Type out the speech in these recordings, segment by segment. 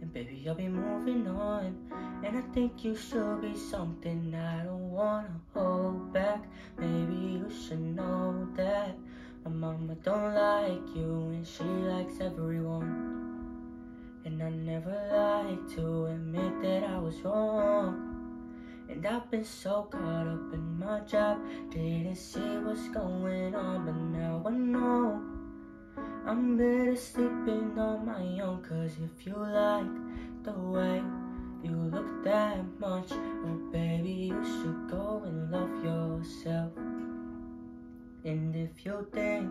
and baby, I'll be moving on. And I think you should be something I don't wanna hold back. Maybe you should know that my mama don't like you and she likes everyone. And I never like to admit that I was wrong. And I've been so caught up in my job, didn't see what's going on, but now I know. I'm better sleeping on my own Cause if you like the way you look that much well, baby you should go and love yourself. And if you think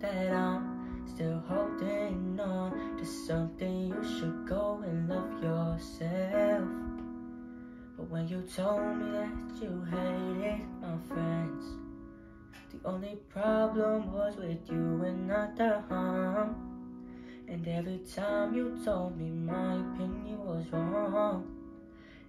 that I'm still holding on to something You should go and love yourself. But when you told me that you hated my friends the only problem was with you and not the harm. And every time you told me my opinion was wrong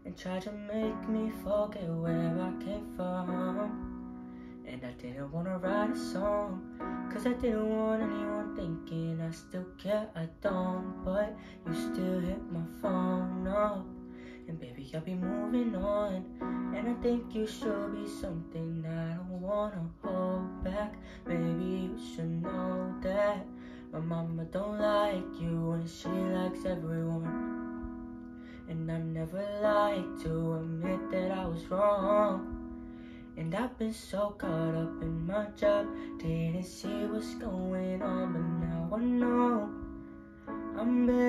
And tried to make me forget where I came from. And I didn't wanna write a song Cause I didn't want anyone thinking I still care, I don't. But you still hit my phone up and baby, I'll be moving on. And I think you should be something I don't wanna hold back. Maybe you should know that My mama don't like you and she likes everyone. And I never like to admit that I was wrong. And I've been so caught up in my job Didn't see what's going on But now I know I'm better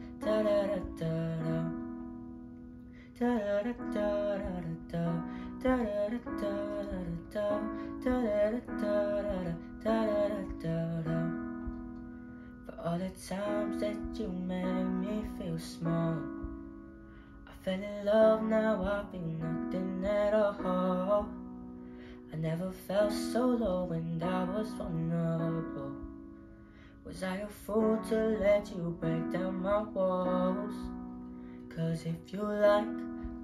For all the times that you made me feel small I fell in love, now I feel nothing at all I never felt so low and I was vulnerable Was I a fool to let you break down my walls? Cause if you like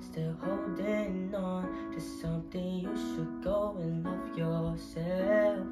still holding on to something You should go and love yourself